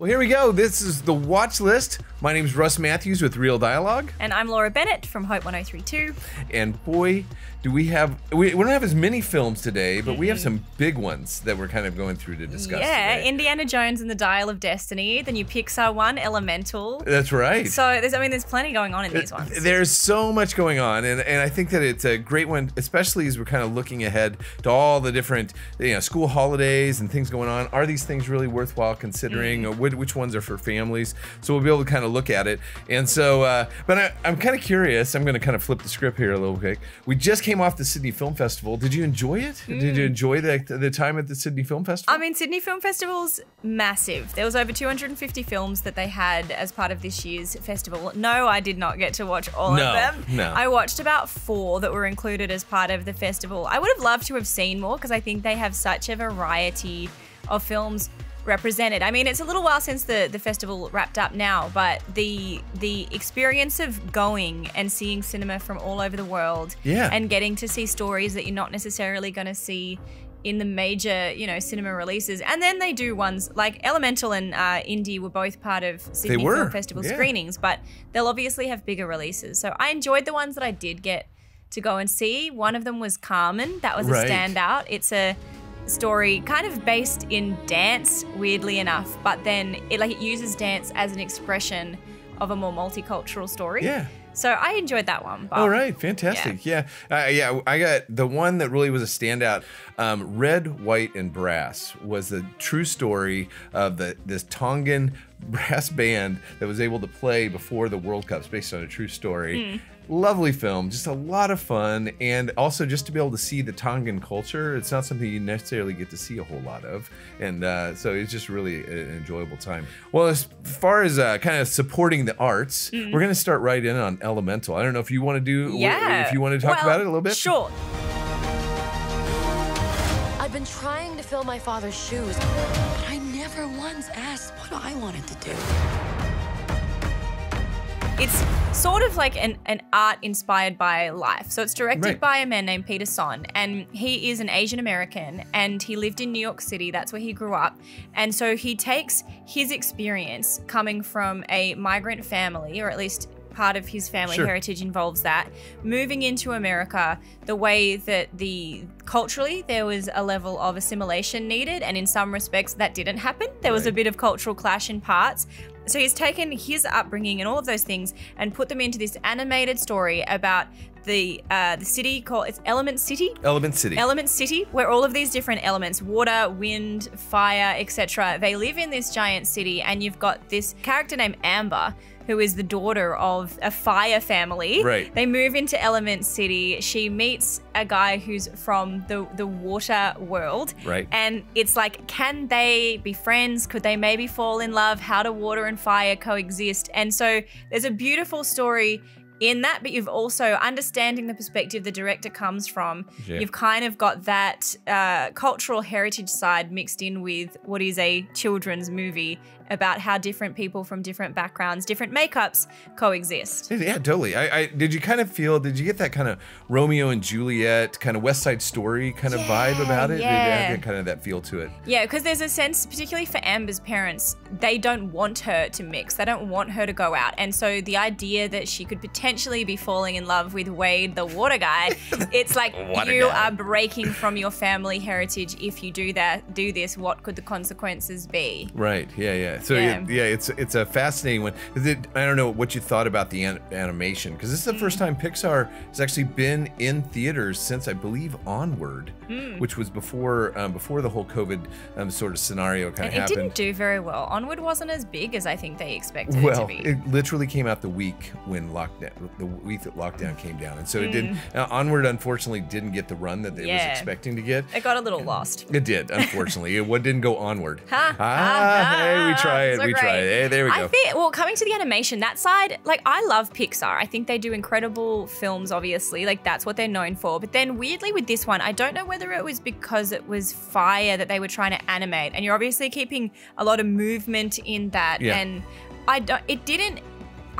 Well, here we go. This is the watch list. My name is Russ Matthews with Reel Dialogue. And I'm Laura Bennett from Hope 1032. And boy, do we have, we, we don't have as many films today, but we have some big ones that we're kind of going through to discuss. Yeah, today. Indiana Jones and the Dial of Destiny, the new Pixar one, Elemental. That's right. So there's, I mean, there's plenty going on in these ones. There's so much going on, and, and I think that it's a great one, especially as we're kind of looking ahead to all the different you know, school holidays and things going on. Are these things really worthwhile considering? Mm. Or which, ones are for families? So we'll be able to kind of look at it. And so, uh, but I, I'm kind of curious. I'm going to kind of flip the script here a little quick. We just came off the Sydney Film Festival. Did you enjoy it? Did you enjoy the, the time at the Sydney Film Festival? Mm. I mean, Sydney Film Festival's massive. There was over 250 films that they had as part of this year's festival. No, I did not get to watch all No, of them. no. I watched about four that were included as part of the festival. I would have loved to have seen more because I think they have such a variety of films represented. I mean, it's a little while since the the festival wrapped up now, but the the experience of going and seeing cinema from all over the world Yeah. and getting to see stories that you're not necessarily going to see in the major, you know, cinema releases. And then they do ones like Elemental and uh, Indy were both part of Sydney Film Festival yeah. screenings, but they'll obviously have bigger releases. So I enjoyed the ones that I did get to go and see. One of them was Carmen. That was Right. a standout. It's a story kind of based in dance, weirdly enough, but then it like it uses dance as an expression of a more multicultural story. Yeah. So I enjoyed that one. All right, fantastic. Yeah, Uh, yeah. I got the one that really was a standout. Um, Red, white, and brass was the true story of the this Tongan brass band that was able to play before the World Cups, based on a true story. Lovely film, just a lot of fun, and also just to be able to see the Tongan culture. It's not something you necessarily get to see a whole lot of, and uh, so it's just really an enjoyable time. Well, as far as uh, kind of supporting the arts, we're going to start right in on Elemental. I don't know if you want to do, Yeah. if you want to talk Well, about it a little bit. Sure. I've been trying to fill my father's shoes, but I never once asked what I wanted to do. It's sort of like an, an art inspired by life. So it's directed Right. by a man named Peter Sohn, and he is an Asian American, and he lived in New York City. That's where he grew up. And so he takes his experience coming from a migrant family, or at least part of his family Sure. heritage involves that, moving into America, the way that the culturally there was a level of assimilation needed, and in some respects that didn't happen. There was a bit of cultural clash in parts. So he's taken his upbringing and all of those things and put them into this animated story about the uh, the city called it's Element City. Element City. Element City, where all of these different elements water, wind, fire, etc. they live in this giant city, and you've got this character named Ember. Who is the daughter of a fire family? Right. They move into Element City. She meets a guy who's from the the water world. Right. And it's like, can they be friends? Could they maybe fall in love? How do water and fire coexist? And so there's a beautiful story in that, but you've also understanding the perspective the director comes from. Yeah. You've kind of got that uh, cultural heritage side mixed in with what is a children's movie about how different people from different backgrounds, different makeups coexist. Yeah, totally. I, I did you kind of feel? Did you get that kind of Romeo and Juliet kind of West Side Story kind of vibe about it? Yeah. kind of that feel to it? Yeah, because there's a sense, particularly for Ember's parents, they don't want her to mix. They don't want her to go out. And so the idea that she could potentially be falling in love with Wade, the water guy, it's like Water you guy. are breaking from your family heritage if you do that, do this. What could the consequences be? Right. Yeah. Yeah. So yeah, Yeah. yeah it's it's a fascinating one. It, I don't know what you thought about the an- animation because this is the first Mm. time Pixar has actually been in theaters since I believe Onward, Mm. which was before um, before the whole COVID um, sort of scenario kind And of it didn't do very well. Onward wasn't as big as I think they expected it Well, to be. it literally came out the week when lockdown, the week that lockdown came down, and so it Mm. didn't. Uh, Onward, unfortunately, didn't get the run that they was expecting to get. It got a little lost. It did, unfortunately. it what didn't go onward. Ha, ah, ha, hey, we try it. So we try it. Hey, there we go. I think, well, coming to the animation, that side, like, I love Pixar. I think they do incredible films, obviously. Like, that's what they're known for. But then, weirdly, with this one, I don't know whether it was because it was fire that they were trying to animate. And you're obviously keeping a lot of movement in that. Yeah. And I don't, it didn't.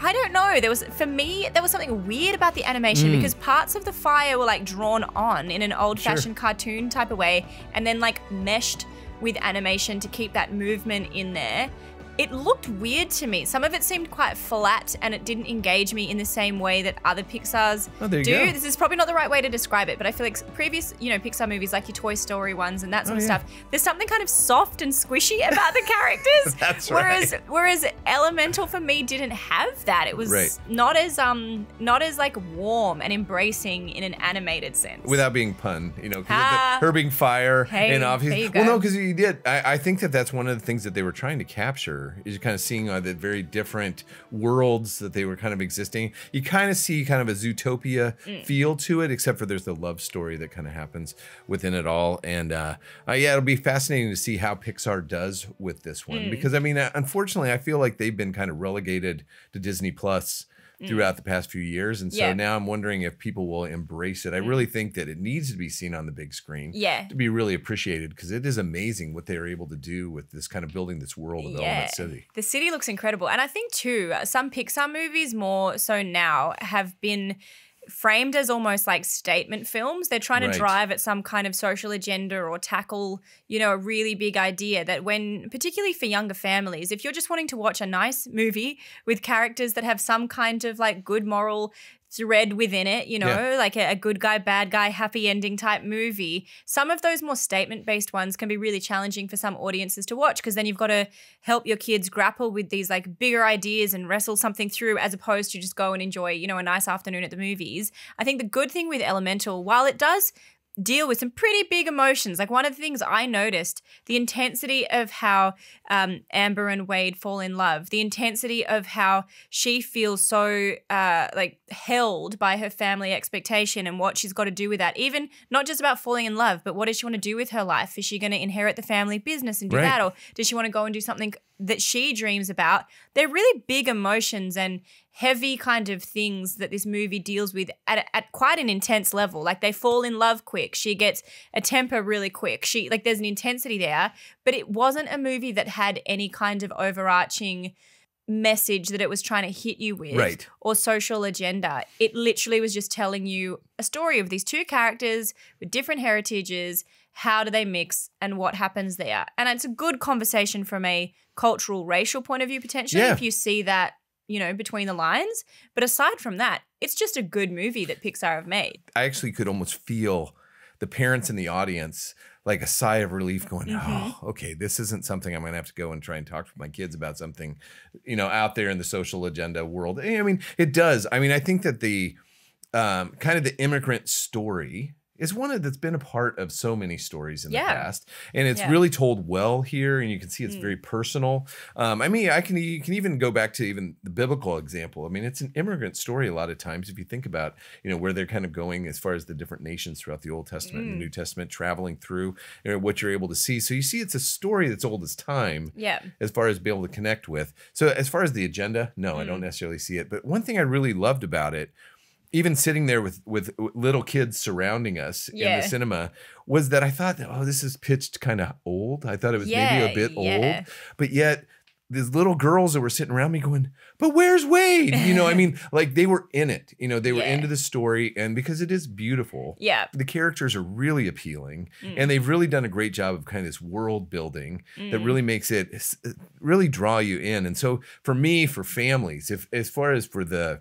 I don't know. There was for me there was something weird about the animation Mm. because parts of the fire were like drawn on in an old-fashioned cartoon type of way and then like meshed with animation to keep that movement in there. It looked weird to me. Some of it seemed quite flat and it didn't engage me in the same way that other Pixar's Oh, do. go. This is probably not the right way to describe it, but I feel like previous, you know, Pixar movies like your Toy Story ones and that sort Oh, of yeah. stuff, there's something kind of soft and squishy about the characters. That's whereas right. whereas Elemental for me didn't have that. It was Right. not as um not as like warm and embracing in an animated sense. without being pun, you know, Ah. her being fire Hey, and obviously, well, no, because you did. I, I think that that's one of the things that they were trying to capture is kind of seeing uh, the very different worlds that they were kind of existing. You kind of see kind of a Zootopia Mm. feel to it, except for there's the love story that kind of happens within it all. And uh, uh, yeah, it'll be fascinating to see how Pixar does with this one Mm. because I mean, uh, unfortunately, I feel like they've been kind of relegated to Disney Plus. Throughout the past few years. And so Mm. Yeah. Mm. now I'm wondering if people will embrace it. I really think that it needs to be seen on the big screen Yeah. to be really appreciated because it is amazing what they are able to do with this kind of building this world of Element City. The city looks incredible. And I think, too, uh, some Pixar movies, more so now, have been framed as almost like statement films. They're trying Right. to drive at some kind of social agenda or tackle, you know, a really big idea that when, particularly for younger families, if you're just wanting to watch a nice movie with characters that have some kind of like good moral thread within it, you know, Yeah. like a, a good guy, bad guy, happy ending type movie. Some of those more statement based ones can be really challenging for some audiences to watch because then you've got to help your kids grapple with these like bigger ideas and wrestle something through as opposed to just go and enjoy, you know, a nice afternoon at the movies. I think the good thing with Elemental, while it does deal with some pretty big emotions. Like one of the things I noticed, the intensity of how um, Ember and Wade fall in love, the intensity of how she feels so uh, like held by her family expectation and what she's got to do with that. Even not just about falling in love, but what does she want to do with her life? Is she going to inherit the family business and do Right. that, or does she want to go and do something that she dreams about? They're really big emotions and heavy kind of things that this movie deals with at, at quite an intense level. Like they fall in love quick. She gets a temper really quick. She like there's an intensity there, but it wasn't a movie that had any kind of overarching message that it was trying to hit you with Right. or social agenda. It literally was just telling you a story of these two characters with different heritages. How do they mix and what happens there? And it's a good conversation from a cultural, racial point of view, potentially, Yeah. if you see that, you know, between the lines. But aside from that, it's just a good movie that Pixar have made. I actually could almost feel the parents in the audience like a sigh of relief going, Mm-hmm. oh, okay, this isn't something I'm going to have to go and try and talk to my kids about something, you know, out there in the social agenda world. I mean, it does. I mean, I think that the um, kind of the immigrant story is one that's been a part of so many stories in Yeah. the past, and it's Yeah. really told well here. And you can see it's Mm. very personal. Um, I mean, I can you can even go back to even the biblical example. I mean, it's an immigrant story a lot of times if you think about you know where they're kind of going as far as the different nations throughout the Old Testament and Mm. the New Testament, traveling through you know, what you're able to see. So you see, it's a story that's old as time Yeah. as far as be able to connect with. So as far as the agenda, no, I Mm. don't necessarily see it. But one thing I really loved about it, even sitting there with with little kids surrounding us in the cinema, was that I thought, oh, this is pitched kind of old. I thought it was maybe a bit yeah. old, but yet. These little girls that were sitting around me going, but where's Wade? You know, I mean, like they were in it. You know, they were Yeah. into the story, and because it is beautiful, Yeah. the characters are really appealing Mm. and they've really done a great job of kind of this world building that Mm. really makes it really draw you in and so for me for families if as far as for the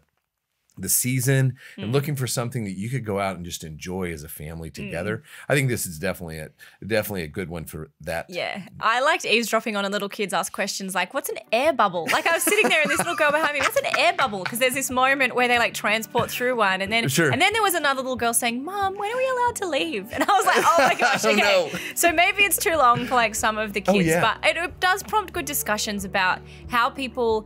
the season and Mm. looking for something that you could go out and just enjoy as a family together i think this is definitely a definitely a good one for that Yeah. I liked eavesdropping on a little kids ask questions like, what's an air bubble? Like I was sitting there and this little girl behind me, what's an air bubble? Because there's this moment where they like transport through one and then Sure. and then there was another little girl saying, Mom, when are we allowed to leave? And I was like, Oh my gosh, Oh, okay. no. So maybe it's too long for like some of the Oh, kids, yeah. but it, it does prompt good discussions about how people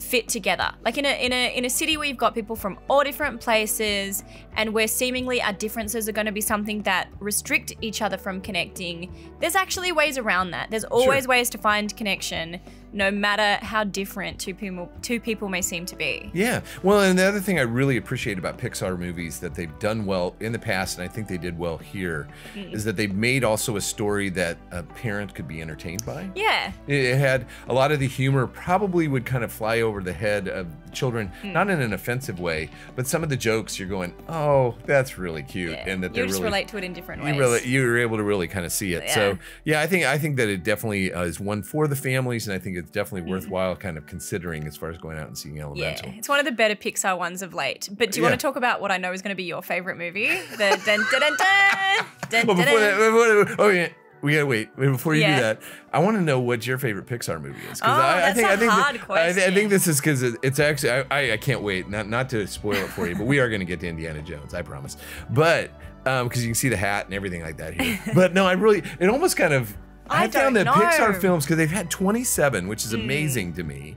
fit together. Like in a in a in a city where you've got people from all different places and where seemingly our differences are going to be something that restrict each other from connecting. There's actually ways around that. There's always ways to find connection no matter how different two people two people may seem to be. Yeah. Well, and the other thing I really appreciate about Pixar movies that they've done well in the past, and I think they did well here, is Mm. that they've made also a story that a parent could be entertained by. Yeah. It had a lot of the humor probably would kind of fly over the head of children, Hmm. not in an offensive way, but some of the jokes you're going, oh, that's really cute, yeah. and that they're really relate to it in different ways. you really you were able to really kind of see it. Yeah. So yeah, I think I think that it definitely uh, is one for the families, and I think it's definitely mm-hmm. worthwhile kind of considering as far as going out and seeing Elemental. Yeah, it's one of the better Pixar ones of late. But do you Yeah. want to talk about what I know is going to be your favorite movie? The dun dun dun dun. dun, Well, before that, before, oh yeah. We gotta wait. Before you Yeah. do that, I want to know what your favorite Pixar movie is. Oh, I, I that's think, a I think hard I, thi- I question. think this is because it, it's actually. I, I, I can't wait. Not not to spoil it for you, but we are going to get to Indiana Jones. I promise. But um, because you can see the hat and everything like that here. but no, I really. It almost kind of. I found don't that Pixar films because they've had 27, which is hmm. amazing to me.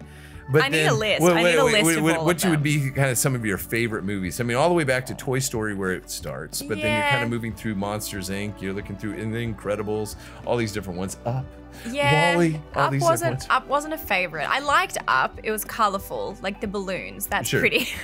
But I need a then, list. What, I need a what- list what- of what- all of you would be kind of some of your favorite movies. I mean, all the way back to Toy Story where it starts, but then you're kind of moving through Monsters Inc. You're looking through in The Incredibles, all these different ones. Up, Yeah, WALL-E, all Up wasn't. Up wasn't a favorite. I liked Up. It was colorful, like the balloons. That's Sure. pretty.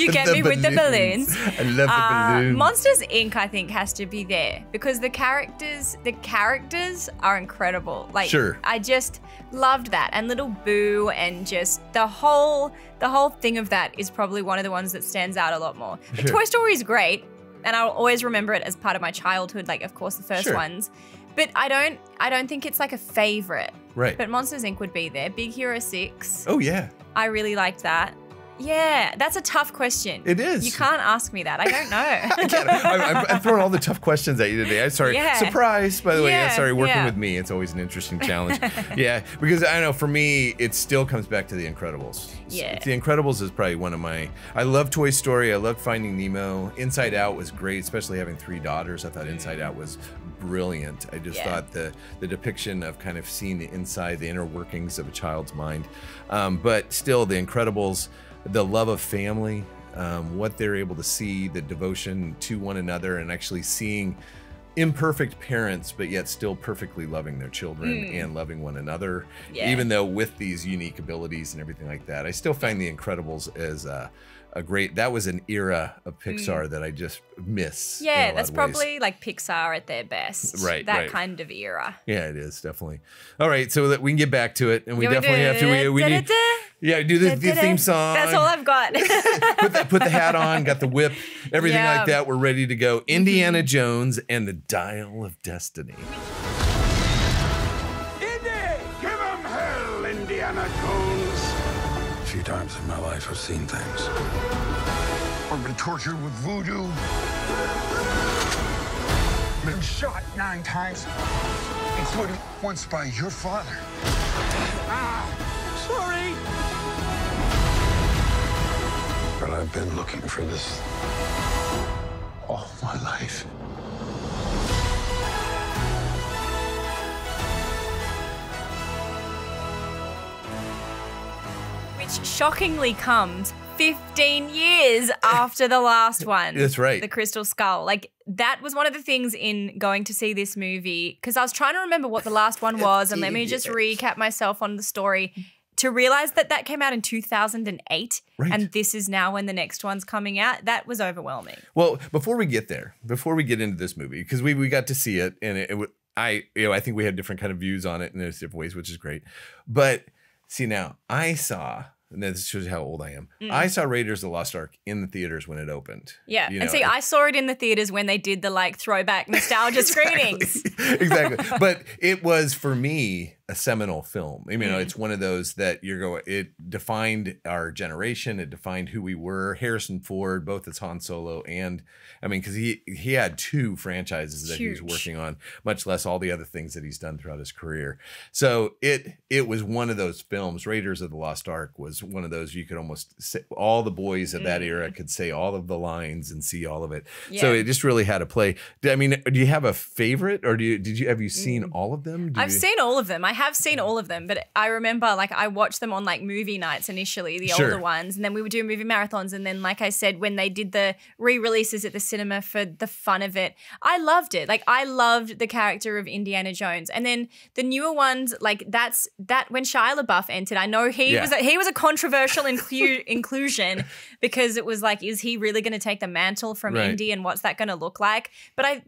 you get The me with the balloons. I love the Uh, balloons. Monsters Inc. I think has to be there because the characters, the characters are incredible. Like, Sure. I just loved that, and Little Boo, and just the whole, the whole thing of that is probably one of the ones that stands out a lot more. Sure. Toy Story is great, and I'll always remember it as part of my childhood. Like, of course, the first Sure. ones. But I don't, I don't think it's like a favorite. right. But Monsters Inc. would be there. Big Hero 6. oh yeah, I really liked that. Yeah, that's a tough question. It is. You can't ask me that. I don't know. I can't- I'm, I'm, throwing all the tough questions at you today. I'm sorry. Yeah. Surprise, by the way. Yeah, Yeah, sorry, working yeah. with me, it's always an interesting challenge. yeah, because I know for me, it still comes back to The Incredibles. Yeah. The Incredibles is probably one of my. I love Toy Story. I love Finding Nemo. Inside Out was great, especially having three daughters. I thought Inside Out was brilliant. I just Yeah. thought the the depiction of kind of seeing the inside, the inner workings of a child's mind. Um, but still, The Incredibles, the love of family, um, what they're able to see, the devotion to one another, and actually seeing imperfect parents, but yet still perfectly loving their children and loving one another, Hmm. Yeah. even though with these unique abilities and everything like that. I still find The Incredibles as a, a great. That was an era of Pixar that I just miss. Hmm. yeah, that's of ways. probably like Pixar at their best. Right, That right. kind of era. Yeah, it is definitely. All right, so that we can get back to it, and we You definitely have to. We, we need. Yeah, do the, the theme song. That's all I've got. put, the, put the hat on, got the whip, everything Yeah. like that. We're ready to go. Indiana Jones and the Dial of Destiny. Indy! Give him hell, Indiana Jones! A few times in my life, I've seen things. I've been tortured with voodoo. Been shot nine times, including once by your father. Ah, I've been looking for this all my life. Which shockingly comes 15 years after the last one. That's right. The Crystal Skull. Like, that was one of the things in going to see this movie, because I was trying to remember what the last one was, and let me just recap myself on the story. To realize that that came out in 2008, Right. and this is now when the next one's coming out, that was overwhelming. Well, before we get there, before we get into this movie, because we, we got to see it, and it, it, I you know I think we had different kind of views on it in those different ways, which is great. But see now, I saw. And this shows how old I am. Mm. I saw Raiders of the Lost Ark in the theaters when it opened. Yeah. You and see, I saw it in the theaters when they did the like throwback nostalgia screenings. exactly. But it was for me a seminal film. I mean, Mm. it's one of those that you're going. It defined our generation. It defined who we were. Harrison Ford, both as Han Solo and, I mean, because he he had two franchises that he was working on, much less all the other things that he's done throughout his career. So it it was one of those films. Raiders of the Lost Ark was one of those you could almost say, all the boys of that era could say all of the lines and see all of it. So Mm. It just really had a play. I mean, do you have a favorite, or do you did you have you seen all of them? Do. I've you- seen all of them. I have seen all of them, but I remember like I watched them on like movie nights initially, the Sure. older ones, and then we would do movie marathons. And then, like I said, when they did the re-releases at the cinema for the fun of it, I loved it. Like I loved the character of Indiana Jones. And then the newer ones, like that's that when Shia LaBeouf entered. I know he Yeah. was a, he was a controversial inclu- inclusion because it was like, is he really going to take the mantle from Right. Indy, and what's that going to look like? But I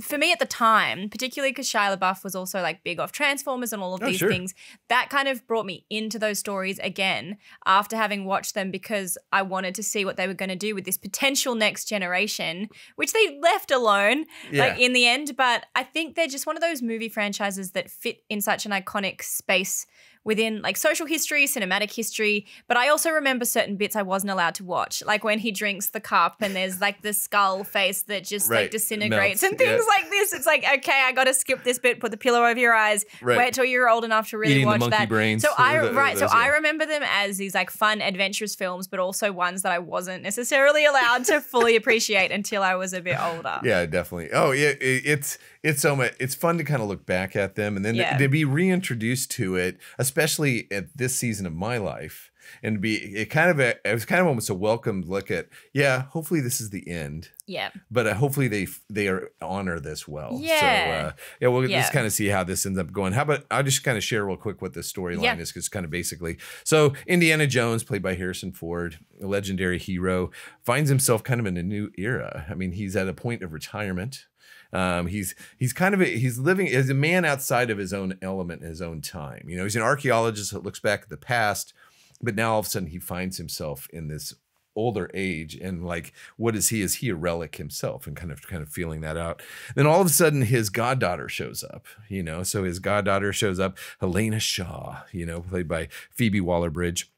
for me at the time, particularly because Shia LaBeouf was also like big off Transformers and all of Oh, these sure. things, that kind of brought me into those stories again after having watched them because I wanted to see what they were going to do with this potential next generation, which they left alone like in the end. But I think they're just one of those movie franchises that fit in such an iconic space within like social history, cinematic history, but I also remember certain bits I wasn't allowed to watch, like when he drinks the cup and there's like the skull face that just Right. like disintegrates Melts, and things yeah. like this. It's like, okay, I got to skip this bit, put the pillow over your eyes, Right. wait till you're old enough to really Eating watch that. brains, So I the- right, so those, I remember them as these like fun adventurous films, but also ones that I wasn't necessarily allowed to fully appreciate until I was a bit older. Yeah, definitely. Oh, yeah, it, it's it's so much. It's fun to kind of look back at them and then Yeah. to be reintroduced to it, especially at this season of my life, and be it kind of a it was kind of almost a welcome look at. Yeah, hopefully this is the end, Yeah. but uh, hopefully they they are honor this well. Yeah. So uh, yeah, we'll Yeah. just kind of see how this ends up going. How about I'll just kind of share real quick what the storyline Yeah. is because kind of basically so Indiana Jones, played by Harrison Ford, a legendary hero, finds himself kind of in a new era. I mean, he's at a point of retirement. Um, he's he's kind of a, he's living as a man outside of his own element his own time. You know, he's an archaeologist that looks back at the past, but now all of a sudden he finds himself in this older age and like what is he? Is he a relic himself? And kind of kind of feeling that out. Then all of a sudden his goddaughter shows up you know? So his goddaughter shows up helena shaw you know played by phoebe waller-bridge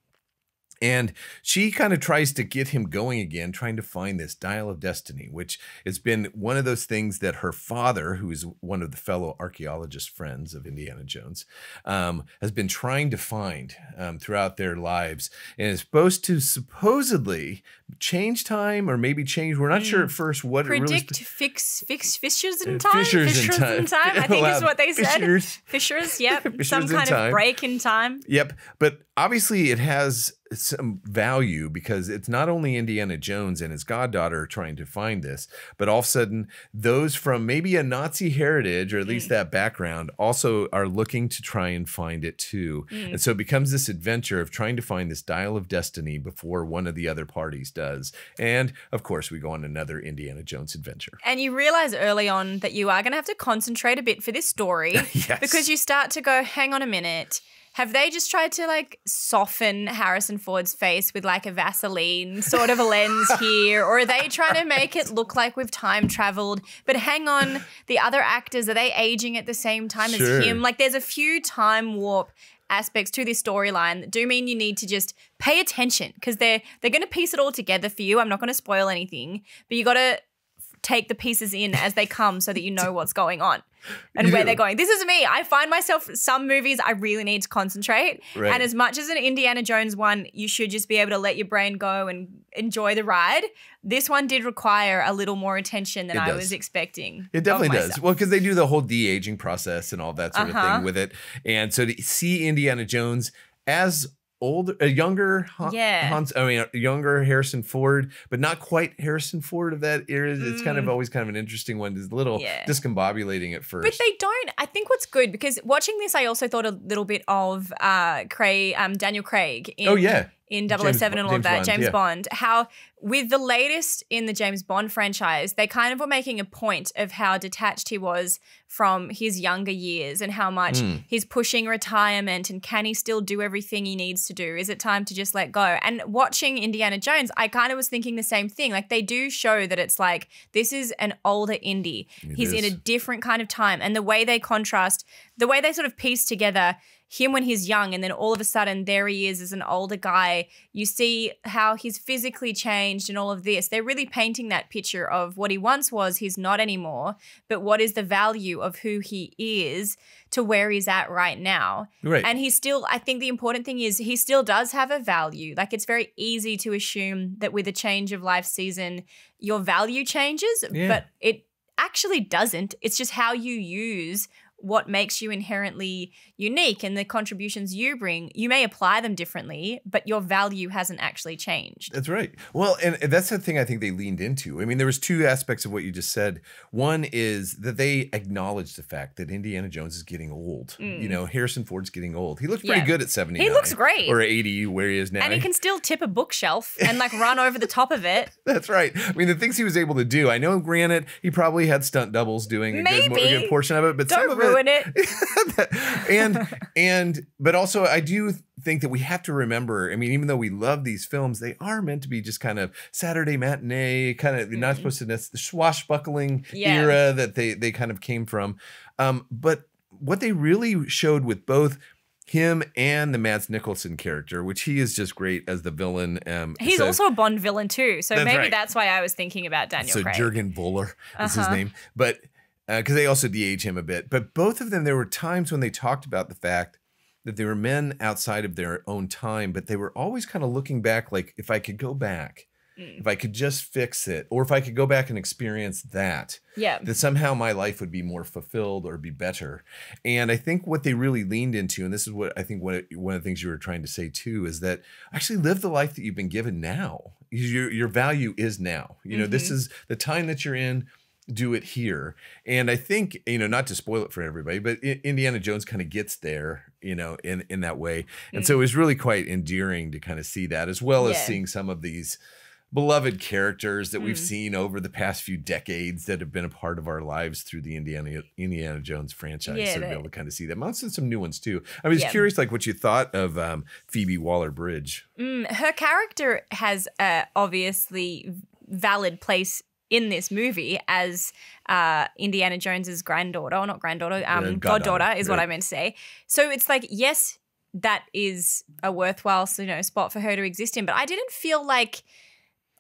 and she kind of tries to get him going again, trying to find this dial of destiny, which has been one of those things that her father, who is one of the fellow archaeologist friends of Indiana Jones, um, has been trying to find um, throughout their lives, and is supposed to supposedly change time or maybe change. We're not sure at first what it really. Predict, fix, fix fissures in Uh, time. fissures in time. I think is what they said. fissures. Fissures, yep. Fissures Some in kind time. of break in time. Yep. But obviously, it has some value because it's not only Indiana Jones and his goddaughter trying to find this, but all of a sudden, those from maybe a Nazi heritage or at least mm. that background also are looking to try and find it too. Mm. And so it becomes this adventure of trying to find this dial of destiny before one of the other parties does. And of course, we go on another Indiana Jones adventure. And you realize early on that you are going to have to concentrate a bit for this story Yes. because you start to go, hang on a minute. Have they just tried to like soften Harrison Ford's face with like a Vaseline sort of a lens here? Or are they trying to make it look like we've time traveled? But hang on, the other actors, are they aging at the same time Sure. as him? Like there's a few time warp aspects to this storyline that do mean you need to just pay attention because they're they're going to piece it all together for you. I'm not going to spoil anything, but you got to take the pieces in as they come so that you know what's going on and You where they're going. This is me. I find myself some movies I really need to concentrate. Right. And as much as an Indiana Jones one, you should just be able to let your brain go and enjoy the ride. This one did require a little more attention than I was expecting. It definitely does. Well, because they do the whole de aging process and all that sort of Uh-huh. thing with it. And so to see Indiana Jones as older, a younger, Han, Yeah. Hans, I mean, a younger Harrison Ford, but not quite Harrison Ford of that era. It's kind of always kind of an interesting one. It's a little Mm. Yeah. discombobulating at first. But they don't. I think what's good because watching this, I also thought a little bit of uh, Craig, um, Daniel Craig. In, Oh, yeah. In James 007 and all of that, James Bond, James yeah. Bond. How with the latest in the James Bond franchise, they kind of were making a point of how detached he was from his younger years and how much Hmm. he's pushing retirement and can he still do everything he needs to do? Is it time to just let go? And watching Indiana Jones, I kind of was thinking the same thing. Like they do show that it's like this is an older Indy. he's in a different kind of time. And the way they contrast, the way they sort of piece together him when he's young and then all of a sudden there he is as an older guy. You see how he's physically changed and all of this. They're really painting that picture of what he once was, he's not anymore, but what is the value of who he is to where he's at right now. Right. And he still, I think the important thing is he still does have a value. Like it's very easy to assume that with a change of life season, your value changes, Yeah. but it actually doesn't. It's just how you use what makes you inherently unique and the contributions you bring. You may apply them differently, but your value hasn't actually changed. That's right. Well, and that's the thing I think they leaned into. I mean, there was two aspects of what you just said. One is that they acknowledged the fact that Indiana Jones is getting old. You know, Harrison Ford's getting old. He looks pretty Mm. Yeah. good at 70. He looks great. Or 80, where he is now. And he can still tip a bookshelf and like run over the top of it. That's right. I mean, the things he was able to do. I know, granted, he probably had stunt doubles doing a good, a good portion of it, but some Don't of ruin it. and and but also I do think that we have to remember. I mean, even though we love these films, they are meant to be just kind of Saturday matinee, kind of. You're not supposed to. That's the swashbuckling Mm-hmm. Yeah. era that they they kind of came from. Um, but what they really showed with both him and the Mads Mikkelsen character, which he is just great as the villain. Um, He's so- also a Bond villain too, so That's maybe right. that's why I was thinking about Daniel so Craig. Jurgen Voller is his Uh-huh. name, but because they also de-age him a bit. But both of them, there were times when they talked about the fact that they were men outside of their own time, but they were always kind of looking back, like if I could go back, Mm. if I could just fix it, or if I could go back and experience that, Yeah. that somehow my life would be more fulfilled or be better. And I think what they really leaned into, and this is what I think what one of the things you were trying to say too, is that actually live the life that you've been given now. Your your value is now. You know, this is the time that you're in. Do it here, and I think you know not to spoil it for everybody, but Indiana Jones kind of gets there, you know, in in that way, and so it was really quite endearing to kind of see that, as well as seeing some of these beloved characters that we've Mm. seen over the past few decades that have been a part of our lives through the Indiana Indiana Jones franchise. Yeah, so to be able to kind of see them. Also some new ones too. I was Yeah. curious like what you thought of um, Phoebe Waller Bridge. Mm, her character has a obviously valid place in this movie as uh, Indiana Jones's granddaughter, or not granddaughter, um, Uh, goddaughter, goddaughter, is what. I meant to say. So it's like, yes, that is a worthwhile, you know, spot for her to exist in. But I didn't feel like,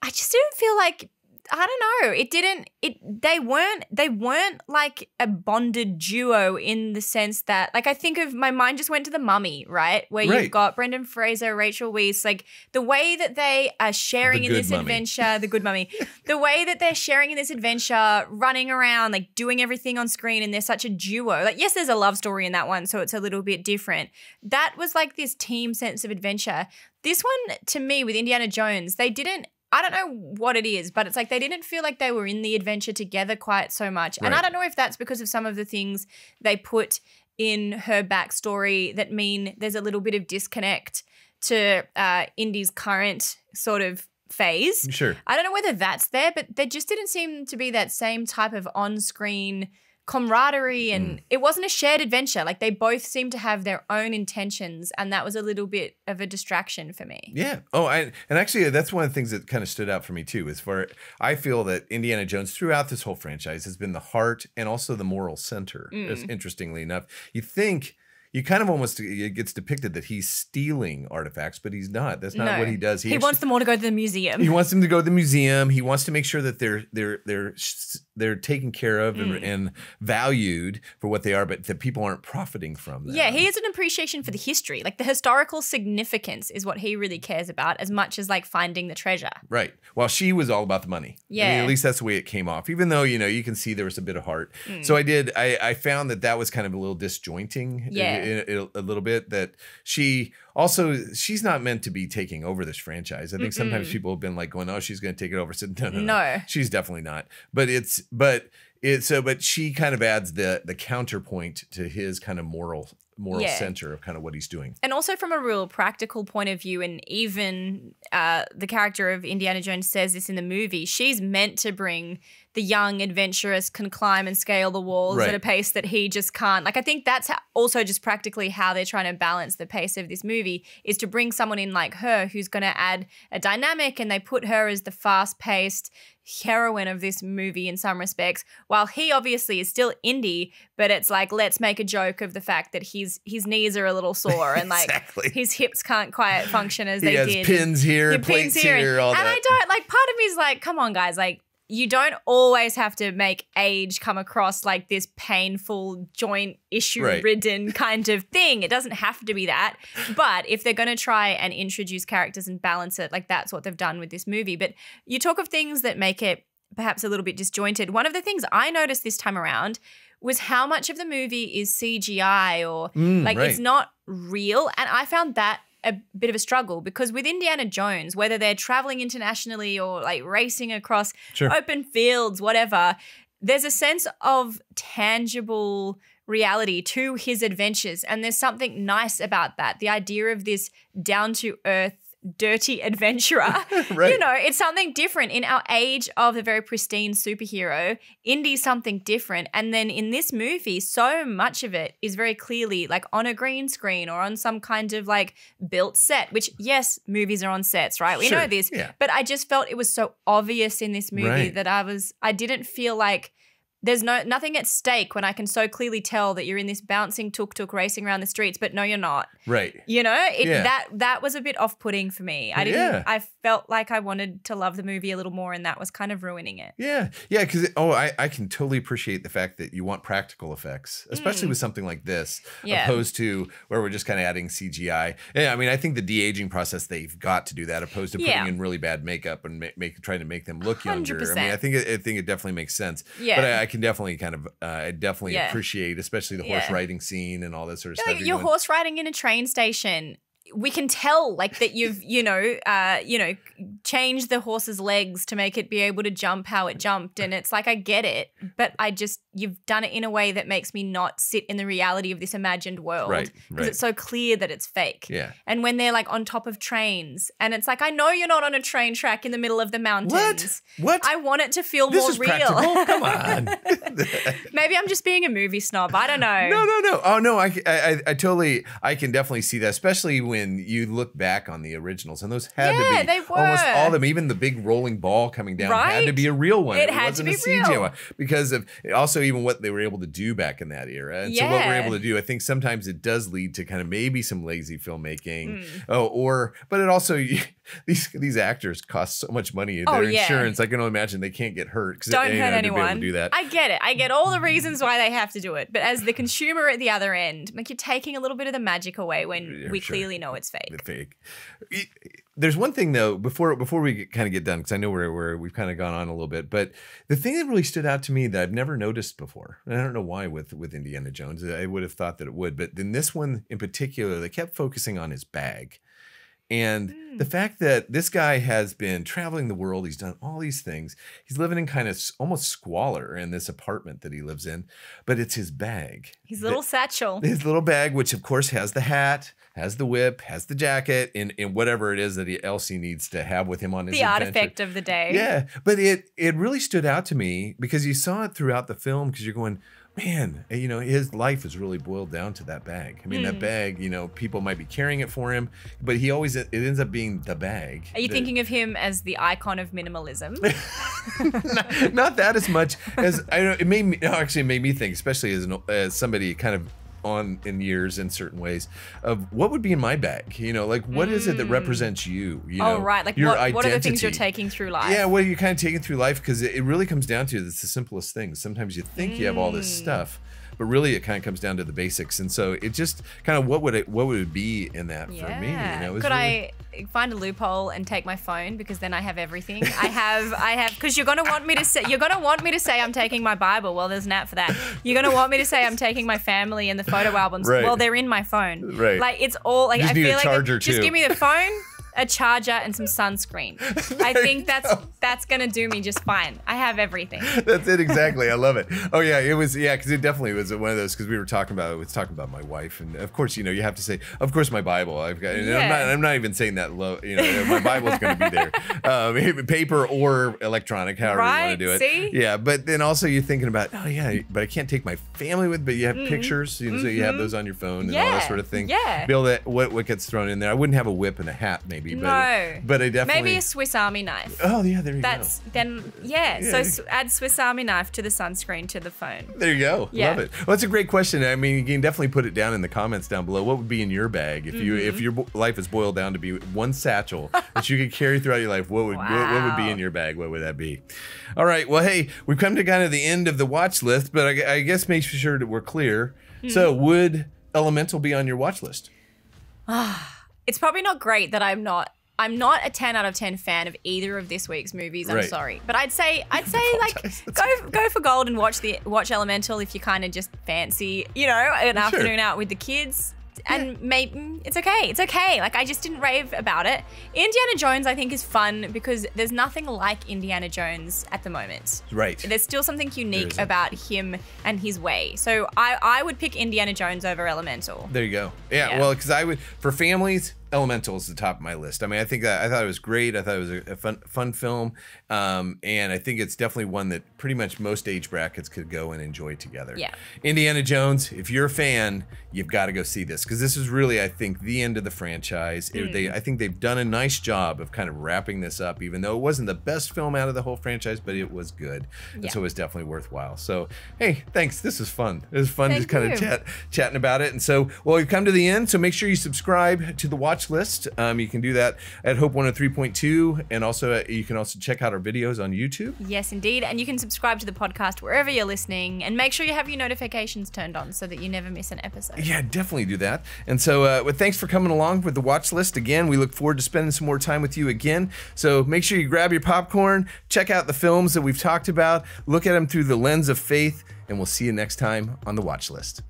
I just didn't feel like. I don't know. It didn't. It. They weren't. They weren't like a bonded duo in the sense that, like, I think of my mind just went to the Mummy, right? Where Right. you've got Brendan Fraser, Rachel Weisz, like the way that they are sharing in this mummy. adventure, the good mummy, the way that they're sharing in this adventure, running around, like doing everything on screen, and they're such a duo. Like, yes, there's a love story in that one, so it's a little bit different. That was like this team sense of adventure. This one, to me, with Indiana Jones, they didn't. I don't know what it is, but it's like they didn't feel like they were in the adventure together quite so much. And I don't know if that's because of some of the things they put in her backstory that mean there's a little bit of disconnect to uh, Indy's current sort of phase. Sure. I don't know whether that's there, but there just didn't seem to be that same type of on screen camaraderie and mm. it wasn't a shared adventure. Like they both seemed to have their own intentions, and that was a little bit of a distraction for me. Yeah. Oh, I and actually uh, that's one of the things that kind of stood out for me too. Is for I feel that Indiana Jones throughout this whole franchise has been the heart and also the moral center. As Mm. interestingly enough, you think you kind of almost uh, it gets depicted that he's stealing artifacts, but he's not. That's not No. what he does. He, actually- wants them all to go to the museum. He wants them to go to the museum. He wants to make sure that they're they're they're they're taken care of Mm. and, and valued for what they are, but that people aren't profiting from them. Yeah, he has an appreciation for the history. Like the historical significance is what he really cares about as much as like finding the treasure. Right. While she was all about the money. I mean, Yeah. at least that's the way it came off. Even though, you know, you can see there was a bit of heart. Mm. So I did, I, I found that that was kind of a little disjointing. Yeah. A, a- a little bit. That she also, she's not meant to be taking over this franchise. I think sometimes people have been like going, oh, she's going to take it over. So, no, no, no, No. She's definitely not. But it's, but it's, so, but she kind of adds the, the counterpoint to his kind of moral, moral Yeah. center of kind of what he's doing. And also from a real practical point of view, and even uh, the character of Indiana Jones says this in the movie, she's meant to bring the young adventurous can climb and scale the walls Right. at a pace that he just can't. Like I think that's how, also just practically how they're trying to balance the pace of this movie is to bring someone in like her who's going to add a dynamic, and they put her as the fast-paced heroine of this movie in some respects, while he obviously is still Indy, but it's like let's make a joke of the fact that his his knees are a little sore and like Exactly. his hips can't quite function as He they has did. pins here, Yeah, pins here, and, all and that. I don't like part of me is like, come on, guys, like you don't always have to make age come across like this painful joint issue Right. ridden kind of thing. It doesn't have to be that. But if they're going to try and introduce characters and balance it, like that's what they've done with this movie. But you talk of things that make it perhaps a little bit disjointed. One of the things I noticed this time around was how much of the movie is CGI or Mm, like it's not real. And I found that a bit of a struggle because with Indiana Jones, whether they're traveling internationally or like racing across Sure. open fields, whatever, there's a sense of tangible reality to his adventures. And there's something nice about that. The idea of this down to earth, dirty adventurer. Right. You know, it's something different. In our age of the very pristine superhero, Indy's something different. And then in this movie, so much of it is very clearly like on a green screen or on some kind of like built set, which, yes, movies are on sets, right? We Sure, know this. yeah. But I just felt it was so obvious in this movie Right. that I was, I didn't feel like there's no nothing at stake when I can so clearly tell that you're in this bouncing tuk tuk racing around the streets, but no, you're not. Right. You know, it, Yeah. that that was a bit off putting for me. I didn't. Yeah. I felt like I wanted to love the movie a little more, and that was kind of ruining it. Yeah, yeah, because oh, I, I can totally appreciate the fact that you want practical effects, especially with something like this, Mm. Yeah. opposed to where we're just kind of adding CGI. Yeah, I mean, I think the de aging process they've got to do that, opposed to putting Yeah. in really bad makeup and make, make trying to make them look younger. I mean, I think it, I think it definitely makes sense. Yeah. but I, I can definitely kind of uh, I definitely Yeah. appreciate, especially the horse Yeah. riding scene and all that sort of stuff. you're horse riding in a train station. We can tell, like that you've, you know, uh, you know, changed the horse's legs to make it be able to jump how it jumped, and it's like I get it, but I just you've done it in a way that makes me not sit in the reality of this imagined world, Because right. it's so clear that it's fake. Yeah. And when they're like on top of trains, and it's like I know you're not on a train track in the middle of the mountains. What? What? I want it to feel This more is real. practical. Come on. Maybe I'm just being a movie snob. I don't know. No, no, no. Oh, no. I, I, I totally, I can definitely see that, especially when you look back on the originals, and those had Yeah, to be they almost all of them. Even the big rolling ball coming down had to be a real one. It had to wasn't be a CGI real. one because of also even what they were able to do back in that era. And so what we're able to do, I think sometimes it does lead to kind of maybe some lazy filmmaking. Hmm. Oh, or but it also these these actors cost so much money. Oh, Their yeah. insurance, I can only imagine they can't get hurt. 'cause Don't they hurt had to be able to anyone. do that. I get it. I get all the reasons why they have to do it. But as the consumer at the other end, like you're taking a little bit of the magic away when Yeah, we sure. clearly know it's fake. fake. There's one thing though before before we kind of get done because I know we're, we're we've kind of gone on a little bit, but the thing that really stood out to me that I've never noticed before, and I don't know why with with Indiana Jones, I would have thought that it would, but in this one in particular, they kept focusing on his bag. And the hmm. fact that this guy has been traveling the world, he's done all these things. He's living in kind of almost squalor in this apartment that he lives in, but it's his bag. His that- little satchel. his little bag, which of course has the hat, has the whip, has the jacket, and, and whatever it is that he, else he needs to have with him on his The adventure. artifact of the day. Yeah, but it it really stood out to me because you saw it throughout the film because you're going, man, eh, you know, his life is really boiled down to that bag. I mean, Hmm. that bag, you know, people might be carrying it for him, but he always it ends up being the bag. Are you that- thinking of him as the icon of minimalism? not, not that as much as I don't. It made me actually it made me think, especially as an, as somebody kind of on in years in certain ways of what would be in my bag. You know, like what is it that represents you? You know, oh, right. Like, your what, what are the things you're taking through life? Yeah, what are you kind of taking through life? Because it, it really comes down to it's the simplest things. Sometimes you think you have all Mm. this stuff, but really it kind of comes down to the basics. And so it just kind of what would it what would it be in that for me? You know, Could really- I find a loophole and take my phone because then I have everything? I have, I have, because you're gonna want me to say, you're gonna want me to say I'm taking my Bible. Well, there's an app for that. You're gonna want me to say I'm taking my family and the photo albums. Right. Well, they're in my phone. Right. Like it's all like Just I need a feel like just give me the phone. A charger and some sunscreen. I think that's that's gonna do me just fine. I have everything. That's it exactly. I love it. Oh yeah, it was yeah because it definitely was one of those because we were talking about I was talking about my wife and of course you know you have to say of course my Bible I've got and I'm Yeah. not I'm not even saying that low you know my Bible's going to be there um, paper or electronic however you want to do it see? yeah but then also you're thinking about oh yeah but I can't take my family with but you have pictures you know, so you have those on your phone and all that Mm-hmm. Sort of thing yeah. able to what what gets thrown in there I wouldn't have a whip and a hat maybe but No. but I definitely Maybe a Swiss Army knife. oh yeah there you That's then yeah. Yeah. So add Swiss Army knife to the sunscreen to the phone. There you go. Yeah. Love it. Well, that's a great question. I mean, you can definitely put it down in the comments down below. What would be in your bag if you Mm-hmm. if your life is boiled down to be one satchel that you could carry throughout your life? What would what, what would be in your bag? What would that be? All right. Well, hey, we've come to kind of the end of the watch list, but I, I guess make sure that we're clear. Hmm. So, would Elemental be on your watch list? It's probably not great that I'm not. I'm not a 10 out of 10 fan of either of this week's movies. I'm Right. sorry, but I'd say I'd say like go go for gold and watch the watch Elemental if you kind of just fancy, you know, an afternoon out with the kids. And maybe it's okay. It's okay. Like I just didn't rave about it. Indiana Jones, I think, is fun because there's nothing like Indiana Jones at the moment. Right. There's still something unique about him and his way. So I, I would pick Indiana Jones over Elemental. There you go. Yeah, Yeah. well, because I would for families, Elemental is the top of my list. I mean, I think that I thought it was great. I thought it was a, fun, fun film, um, and I think it's definitely one that pretty much most age brackets could go and enjoy together. Yeah. Indiana Jones. If you're a fan, you've got to go see this because this is really, I think, the end of the franchise. It- they, I think they've done a nice job of kind of wrapping this up, even though it wasn't the best film out of the whole franchise, but it was good, and so it was definitely worthwhile. So, hey, thanks. This was fun. It was fun Thank just kind you. of chat chatting about it. And so, well, we've come to the end. So make sure you subscribe to the watch list. Um, you can do that at Hope 103.2. And also, uh, you can also check out our videos on YouTube. Yes, indeed. And you can subscribe to the podcast wherever you're listening and make sure you have your notifications turned on so that you never miss an episode. Yeah, definitely do that. And so, uh, well, thanks for coming along with the watch list again. We look forward to spending some more time with you again. So make sure you grab your popcorn, check out the films that we've talked about, look at them through the lens of faith, and we'll see you next time on the watch list.